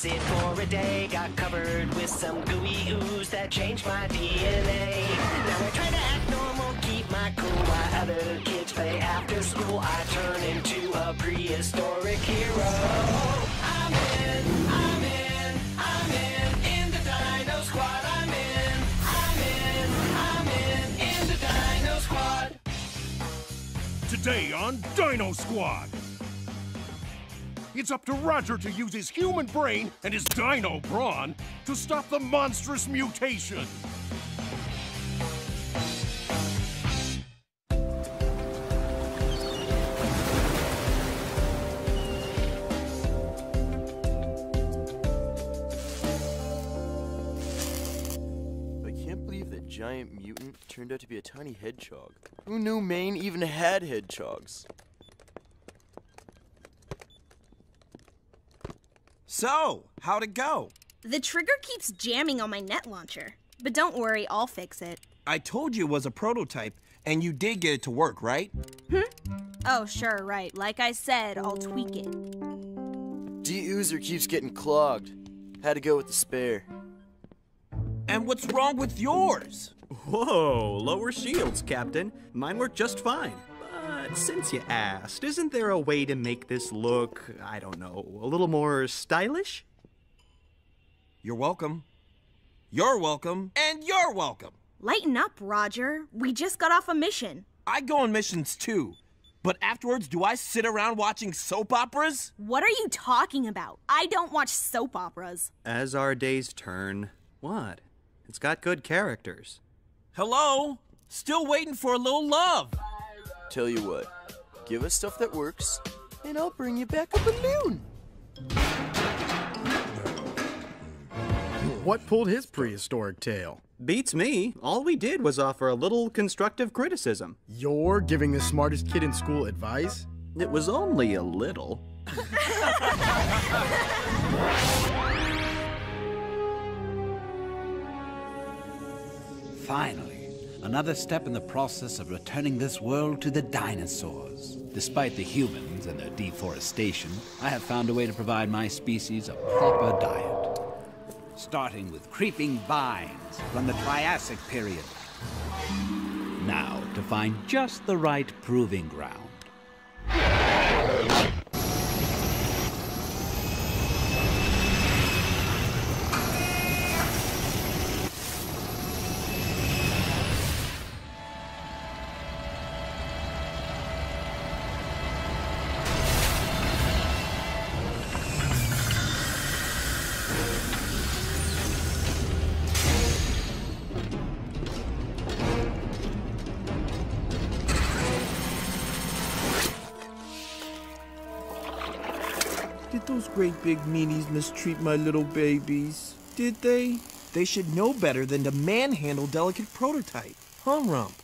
visit for a day. Got covered with some gooey ooze that changed my DNA. Now I try to act normal, keep my cool while other kids play after school. I turn into a prehistoric hero. I'm in, I'm in, I'm in, in the Dino Squad. I'm in, I'm in, I'm in, in the Dino Squad. Today on Dino Squad. It's up to Roger to use his human brain and his dino brawn to stop the monstrous mutation. I can't believe that giant mutant turned out to be a tiny hedgehog. Who knew Maine even had hedgehogs? So, how'd it go? The trigger keeps jamming on my net launcher. But don't worry, I'll fix it. I told you it was a prototype, and you did get it to work, right? Hmm? Oh, sure, right. Like I said, I'll tweak it. D-Oozer keeps getting clogged. Had to go with the spare. And what's wrong with yours? Whoa, lower shields, Captain. Mine work just fine. But since you asked, isn't there a way to make this look, I don't know, a little more stylish? You're welcome. You're welcome, and you're welcome. Lighten up, Roger. We just got off a mission. I go on missions too. But afterwards, do I sit around watching soap operas? What are you talking about? I don't watch soap operas. As our days turn. What? It's got good characters. Hello? Still waiting for a little love. Tell you what, give us stuff that works, and I'll bring you back a balloon. What pulled his prehistoric tail? Beats me. All we did was offer a little constructive criticism. You're giving the smartest kid in school advice? It was only a little. Finally, another step in the process of returning this world to the dinosaurs. Despite the humans and their deforestation, I have found a way to provide my species a proper diet. Starting with creeping vines from the Triassic period. Now, to find just the right proving ground. Did those great big meanies mistreat my little babies? Did they? They should know better than to manhandle delicate prototype. Huh, Rump?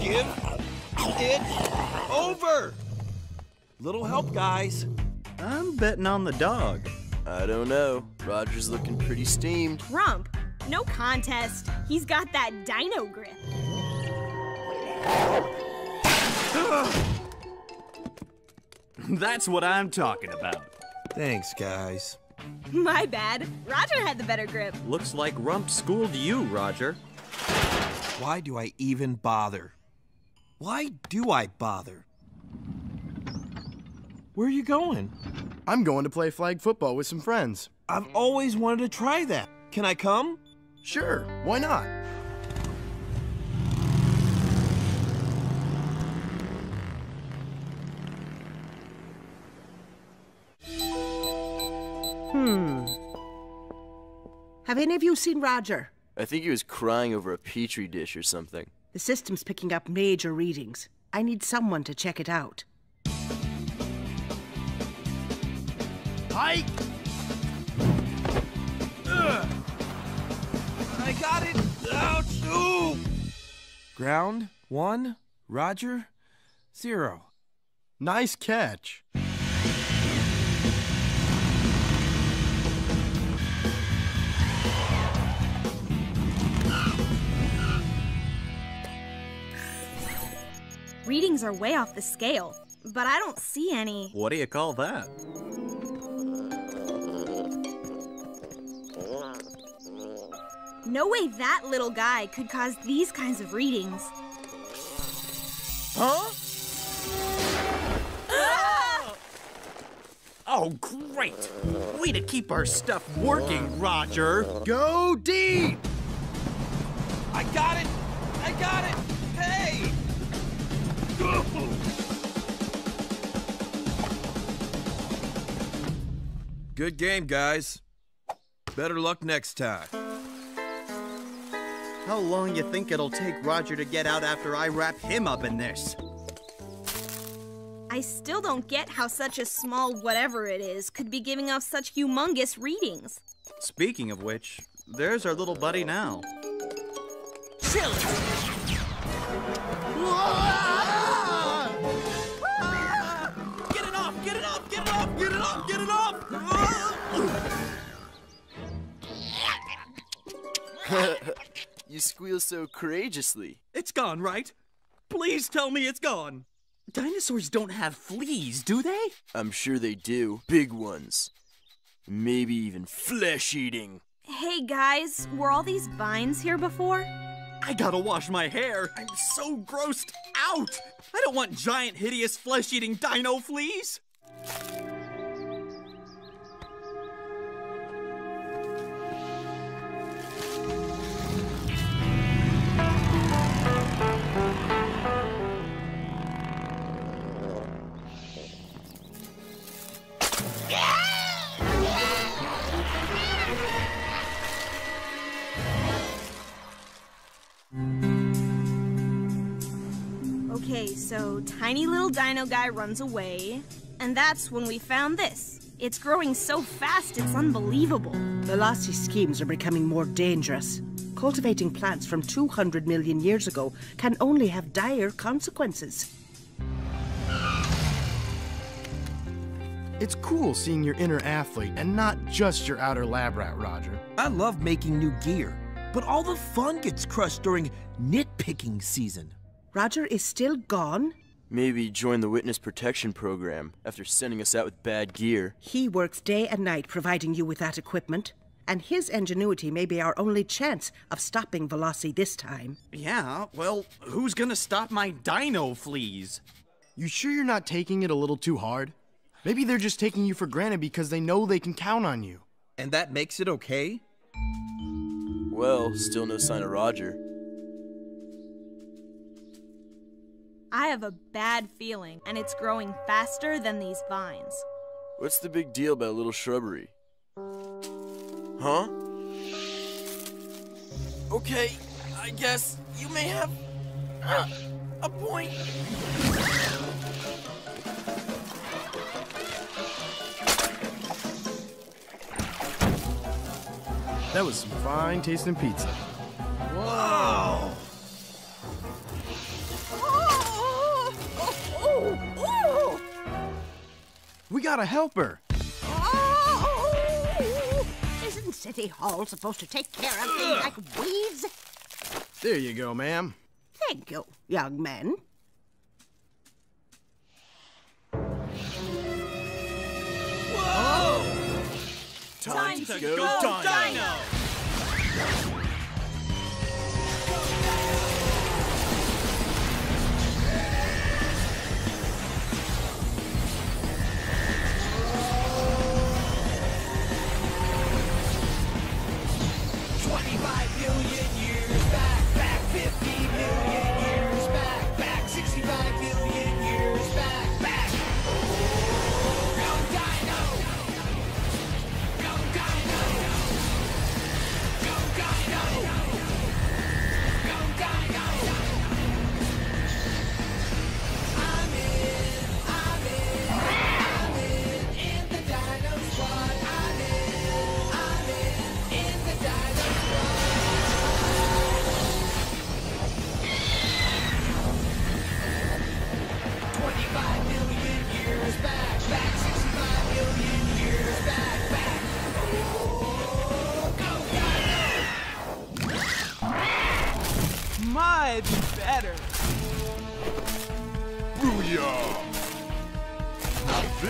Give it over! Little help, guys. I'm betting on the dog. I don't know. Roger's looking pretty steamed. Rump, no contest. He's got that dino grip. That's what I'm talking about. Thanks, guys. My bad. Roger had the better grip. Looks like Rump schooled you, Roger. Why do I even bother? Why do I bother? Where are you going? I'm going to play flag football with some friends. I've always wanted to try that. Can I come? Sure, why not? Hmm. Have any of you seen Roger? I think he was crying over a petri dish or something. The system's picking up major readings. I need someone to check it out. Hike! I got it! Ouch! Ooh! Ground, one. Roger, zero. Nice catch. Readings are way off the scale, but I don't see any. What do you call that? No way that little guy could cause these kinds of readings. Huh? Oh, great! Way to keep our stuff working, Roger! Go deep! I got it! I got it! Hey! Good game, guys. Better luck next time. How long you think it'll take Roger to get out after I wrap him up in this? I still don't get how such a small whatever it is could be giving off such humongous readings. Speaking of which, there's our little buddy now. Get you squeal so courageously. It's gone, right? Please tell me it's gone. Dinosaurs don't have fleas, do they? I'm sure they do. Big ones. Maybe even flesh eating. Hey guys, were all these vines here before? I gotta wash my hair. I'm so grossed out. I don't want giant, hideous, flesh eating dino fleas. So tiny little dino guy runs away, and that's when we found this. It's growing so fast, it's unbelievable. Veloci's schemes are becoming more dangerous. Cultivating plants from 200 million years ago can only have dire consequences. It's cool seeing your inner athlete and not just your outer lab rat, Roger. I love making new gear, but all the fun gets crushed during nitpicking season. Roger is still gone? Maybe join the witness protection program after sending us out with bad gear. He works day and night providing you with that equipment, and his ingenuity may be our only chance of stopping Veloci this time. Yeah, well, who's gonna stop my dino fleas? You sure you're not taking it a little too hard? Maybe they're just taking you for granted because they know they can count on you. And that makes it okay? Well, still no sign of Roger. I have a bad feeling, and it's growing faster than these vines. What's the big deal about a little shrubbery? Huh? Okay, I guess you may have uh, a point. That was some fine tasting pizza. Gotta help her. Oh, isn't City Hall supposed to take care of things like weeds? There you go, ma'am. Thank you, young man. Time, to go dino! Yeah.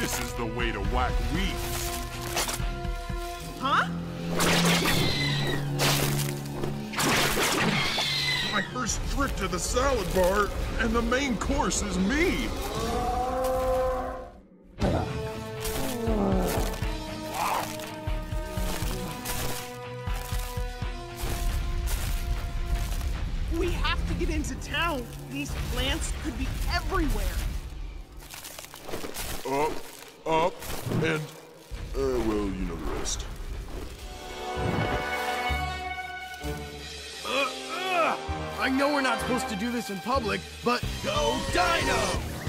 This is the way to whack weeds. Huh? My first trip to the salad bar, and the main course is me. Do this in public, but go Dino!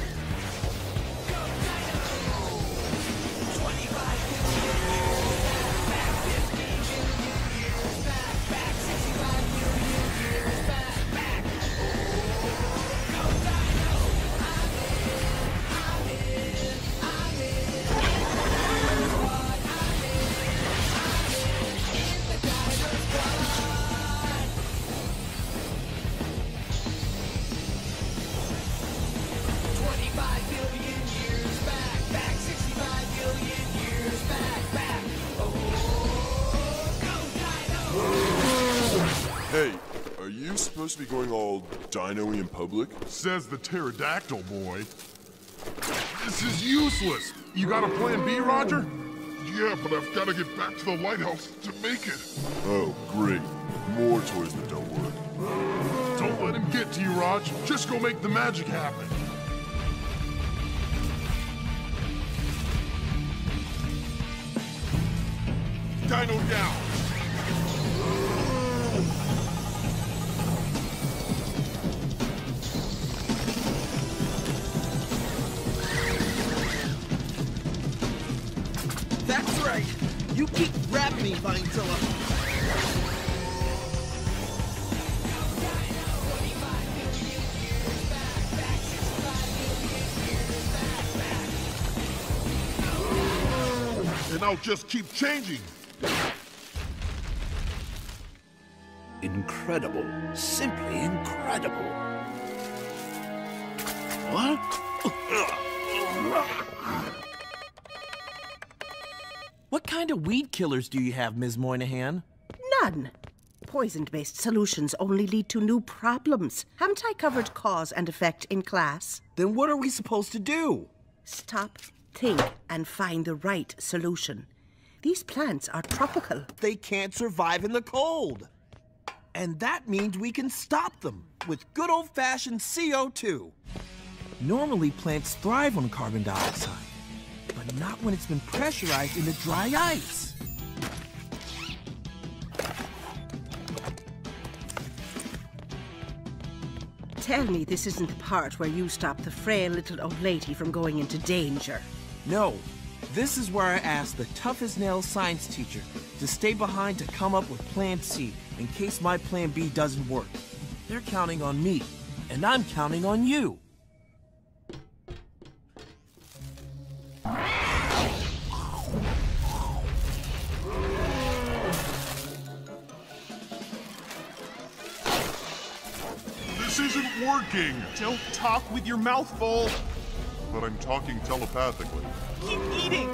You supposed to be going all dino-y in public? Says the pterodactyl boy. This is useless. You got a plan B, Roger? Yeah, but I've got to get back to the lighthouse to make it. Oh, great. More toys that don't work. Don't let him get to you, Raj. Just go make the magic happen. Dino down. Right. You keep grabbing me, Vinezilla. And I'll just keep changing. Incredible. Simply incredible. What? Kind of weed killers do you have, Ms. Moynihan? None. Poison-based solutions only lead to new problems. Haven't I covered cause and effect in class? Then what are we supposed to do? Stop, think, and find the right solution. These plants are tropical. They can't survive in the cold. And that means we can stop them with good old-fashioned CO2. Normally, plants thrive on carbon dioxide, but not when it's been pressurized into dry ice. Tell me this isn't the part where you stop the frail little old lady from going into danger. No, this is where I asked the toughest nail science teacher to stay behind to come up with Plan C in case my Plan B doesn't work. They're counting on me, and I'm counting on you. Working. Don't talk with your mouth full. But I'm talking telepathically. Keep eating.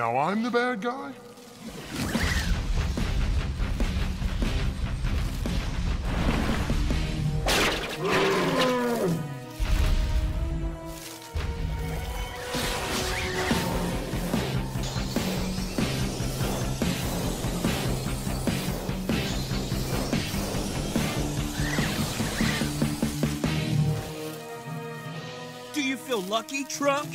Now I'm the bad guy? Do you feel lucky, Truck?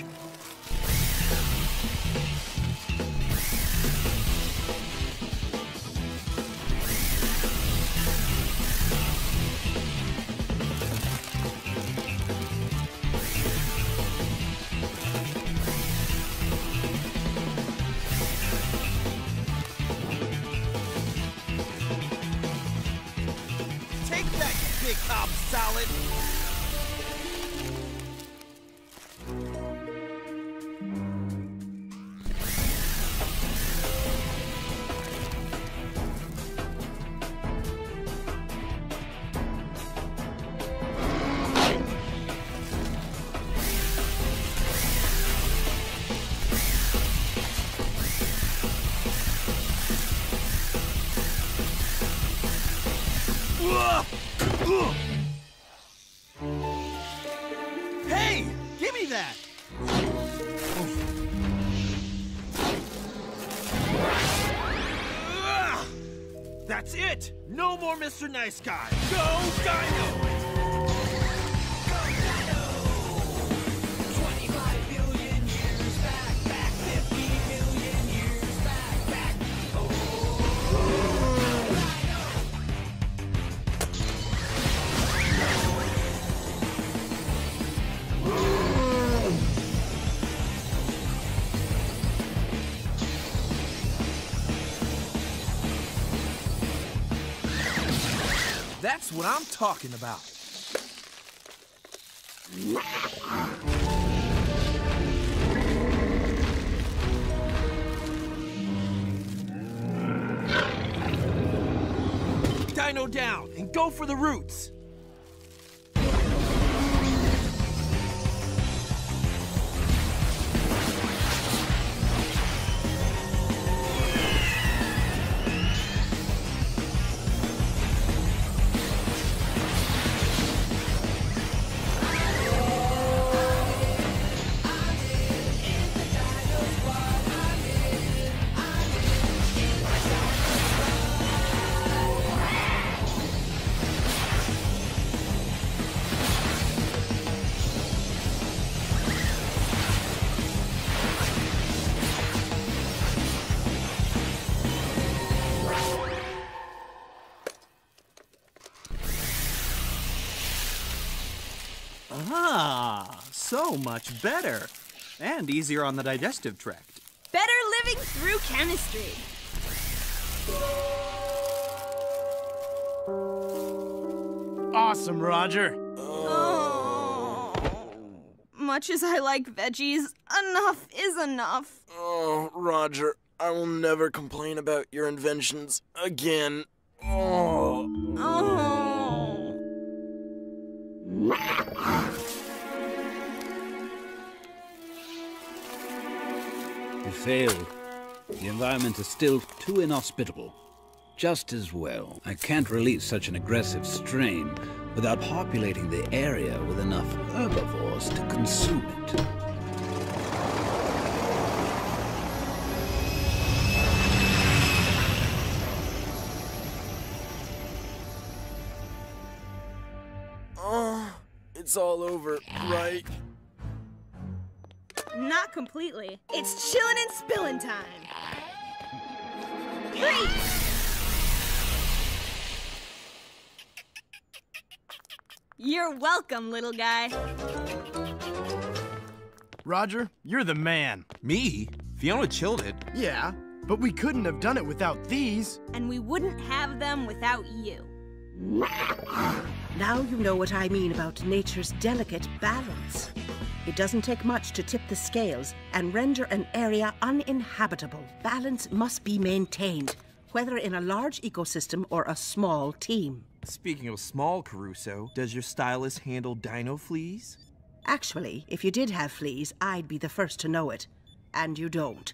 Nice Guy. Go Dino! What I'm talking about. Dino down and go for the roots. Ah, so much better. And easier on the digestive tract. Better living through chemistry. Awesome, Roger. Oh. Much as I like veggies, enough is enough. Oh, Roger, I will never complain about your inventions again. Oh. Oh. You failed. The environment is still too inhospitable. Just as well, I can't release such an aggressive strain without populating the area with enough herbivores to consume it. It's all over, right? Not completely. It's chillin' and spillin' time. Freeze! You're welcome, little guy. Roger, you're the man. Me? Fiona chilled it. Yeah, but we couldn't have done it without these. And we wouldn't have them without you. Now you know what I mean about nature's delicate balance. It doesn't take much to tip the scales and render an area uninhabitable. Balance must be maintained, whether in a large ecosystem or a small team. Speaking of small, Caruso, does your stylus handle dino fleas? Actually, if you did have fleas, I'd be the first to know it. And you don't.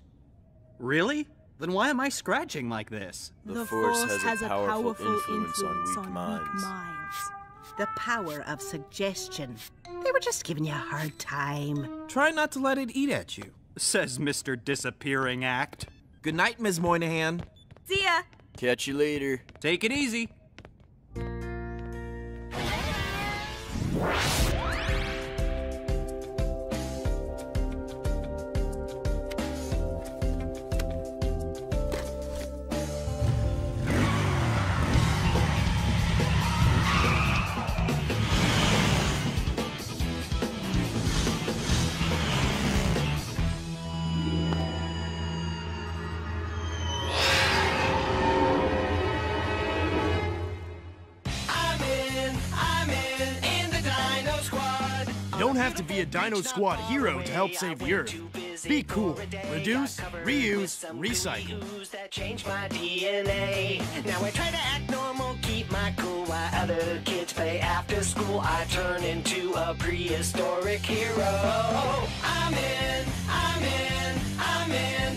Really? Then why am I scratching like this? The, force, has, a powerful, influence, on weak minds. The power of suggestion. They were just giving you a hard time. Try not to let it eat at you. Says Mr. Disappearing Act. Good night, Ms. Moynihan. See ya. Catch you later. Take it easy. have to be a Dino Squad hero to help save the Earth. Be cool. Reduce, reuse, recycle. Now I try to act normal, keep my cool while other kids play after school. I turn into a prehistoric hero. I'm in, I'm in, I'm in.